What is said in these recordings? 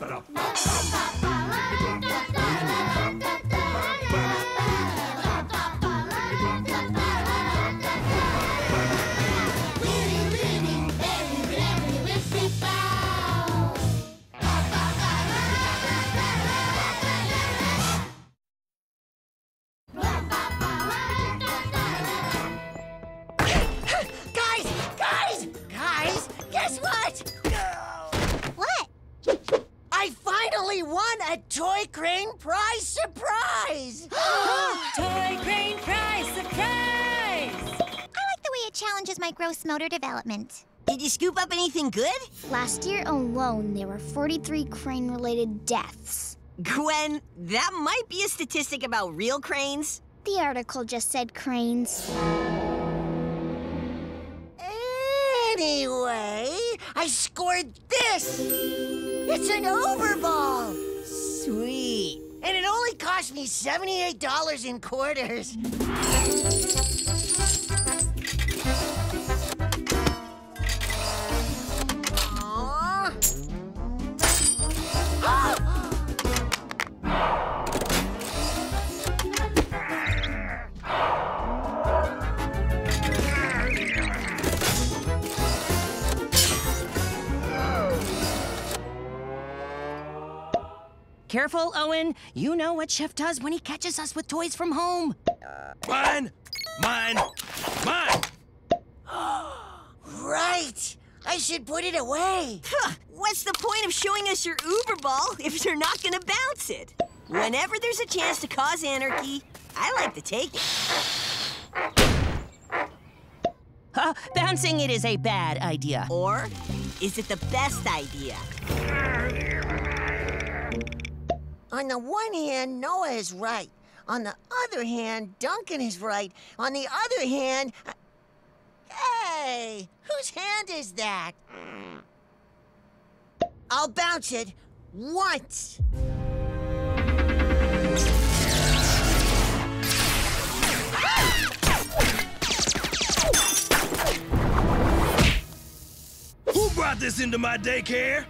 Guys! Challenges my gross motor development. Did you scoop up anything good? Last year alone, there were 43 crane related deaths. Gwen, that might be a statistic about real cranes. The article just said cranes. Anyway, I scored this! It's an overball! Sweet. And it only cost me $78 in quarters. Careful, Owen. You know what Chef does when he catches us with toys from home. Mine! Mine! Mine! Right! I should put it away. Huh, what's the point of showing us your Uber ball if you're not gonna bounce it? Whenever there's a chance to cause anarchy, I like to take it. Huh, bouncing it is a bad idea. Or is it the best idea? On the one hand, Noah is right. On the other hand, Duncan is right. On the other hand, hey, whose hand is that? I'll bounce it once. Who brought this into my daycare?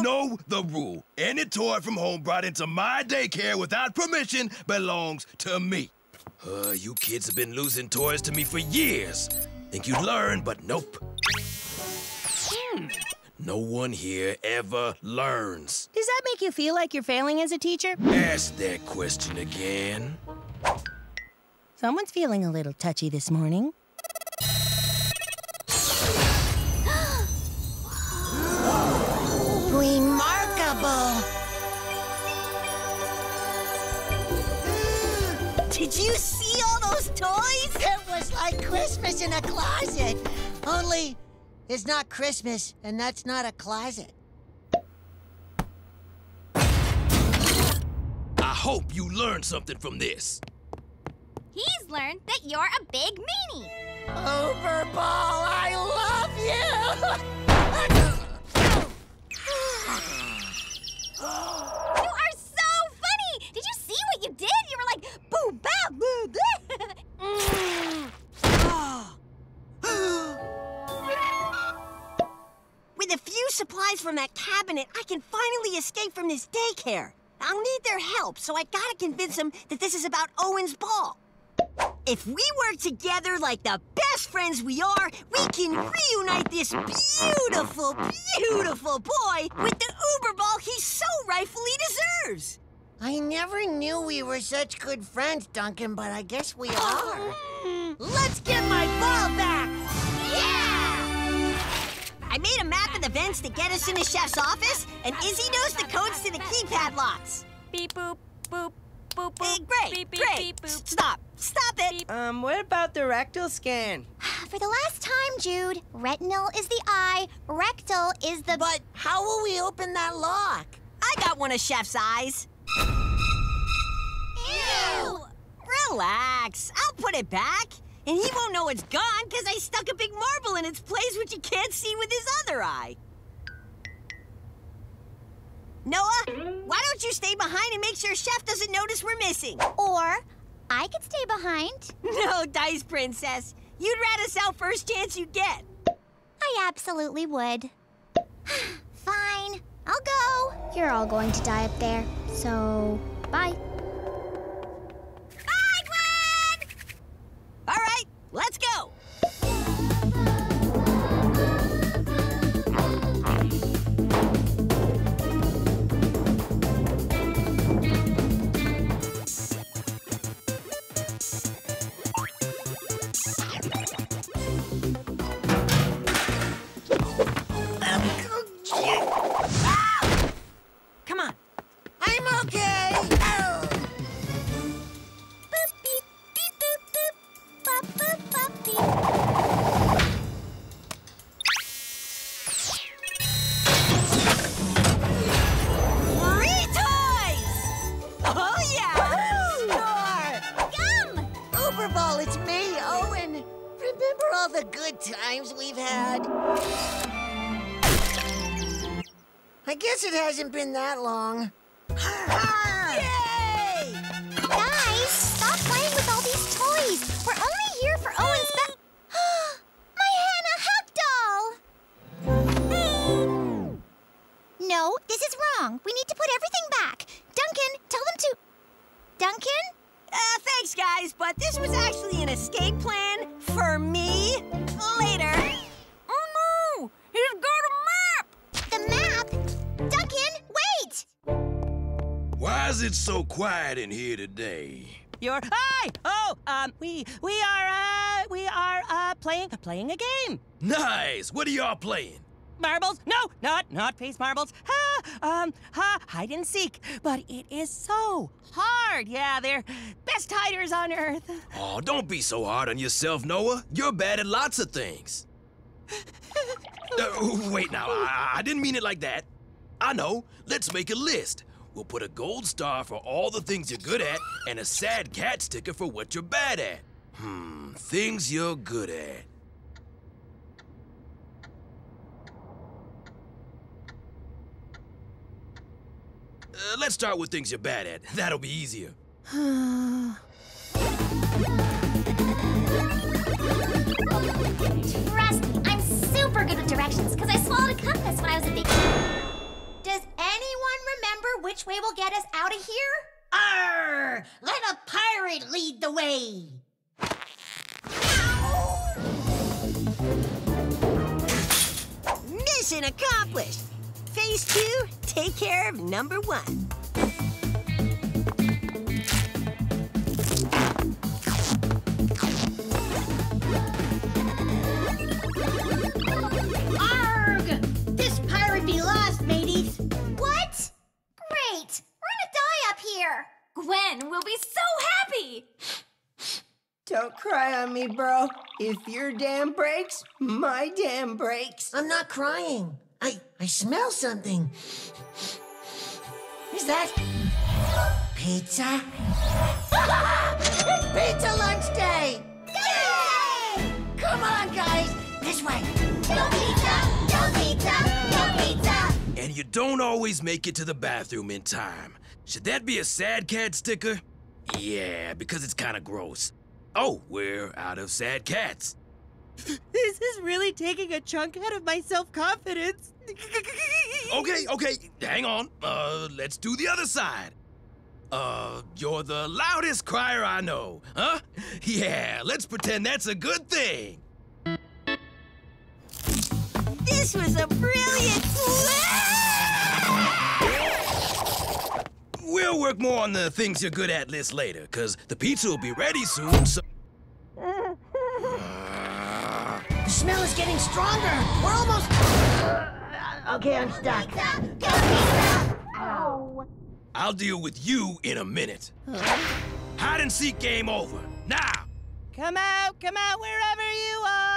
You know the rule. Any toy from home brought into my daycare without permission belongs to me. Uh, you kids have been losing toys to me for years. Think you'd learn, but nope. Hmm. No one here ever learns. Does that make you feel like you're failing as a teacher? Ask that question again. Someone's feeling a little touchy this morning. Christmas in a closet. Only it's not Christmas, and that's not a closet. I hope you learned something from this. He's learned that you're a big meanie. Overball, I love you! You supplies from that cabinet, I can finally escape from this daycare. I'll need their help, so I gotta convince them that this is about Owen's ball. If we work together like the best friends we are, we can reunite this beautiful, beautiful boy with the Uber ball he so rightfully deserves. I never knew we were such good friends, Duncan, but I guess we are. Let's get my ball back! Yeah! I made a map of the vents to get us into Chef's office, and Izzy knows the codes to the keypad locks. Beep boop, boop, boop, boop. Hey, great, beep, beep, great. beep, boop. Stop, stop it. Um, what about the rectal scan? For the last time, Jude, retinal is the eye, rectal is the. But how will we open that lock? I got one of Chef's eyes. Ew! Relax, I'll put it back. And he won't know it's gone because I stuck a big marble in its place which he can't see with his other eye. Noah, why don't you stay behind and make sure Chef doesn't notice we're missing? Or I could stay behind. No, Dice Princess. You'd rat us out first chance you get. I absolutely would. Fine, I'll go. You're all going to die up there, so bye. Bye, let's go. Times we've had? I guess it hasn't been that long. Yay! Guys, stop playing with all these toys. We're only here for Owen's ba- My Hannah Huck doll! No, this is wrong. We need to put everything back. Duncan, tell them to. Duncan? Uh, thanks, guys, but this was actually an escape plan for me Why is it so quiet in here today? You're hi. Oh, um, we we are uh we are uh playing playing a game. Nice! What are y'all playing? Marbles? No, not not face marbles. Ha, um, ha, hide and seek. But it is so hard. Yeah, they're best hiders on earth. Oh, don't be so hard on yourself, Noah. You're bad at lots of things. Uh, wait now, I, I didn't mean it like that. I know. Let's make a list. We'll put a gold star for all the things you're good at and a sad cat sticker for what you're bad at. Hmm, things you're good at. Uh, let's start with things you're bad at. That'll be easier. Trust me, I'm super good with directions because I swallowed a compass when I was a big which way will get us out of here? Arr! Let a pirate lead the way. Mission accomplished. Phase two, take care of number one. Me, bro. If your dam breaks, my dam breaks. I'm not crying. I I smell something. Is that pizza? it's pizza lunch day! Yay! Come on, guys, this way. No pizza! No pizza! No pizza! And you don't always make it to the bathroom in time. Should that be a sad cat sticker? Yeah, because it's kind of gross. Oh, we're out of sad cats. This is really taking a chunk out of my self-confidence. Okay, okay, hang on. Uh, let's do the other side. Uh, you're the loudest crier I know, huh? Yeah, let's pretend that's a good thing. This was a brilliant We'll work more on the things you're good at list later, because the pizza will be ready soon, so. The smell is getting stronger. We're almost. okay, I'm stuck. Oh. I'll deal with you in a minute. Hide and seek game over. Now! Come out, come out wherever you are.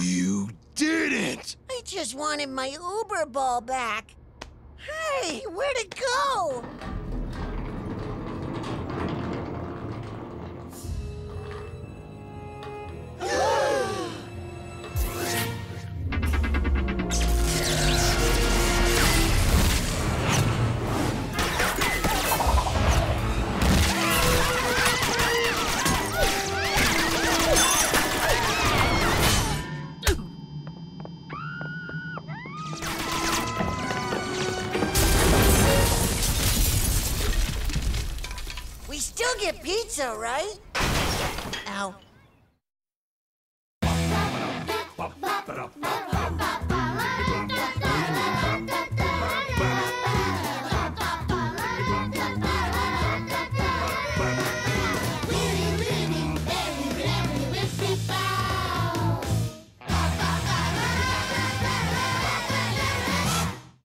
You didn't! I just wanted my Uber ball back. Hey, where'd it go? Bop it up.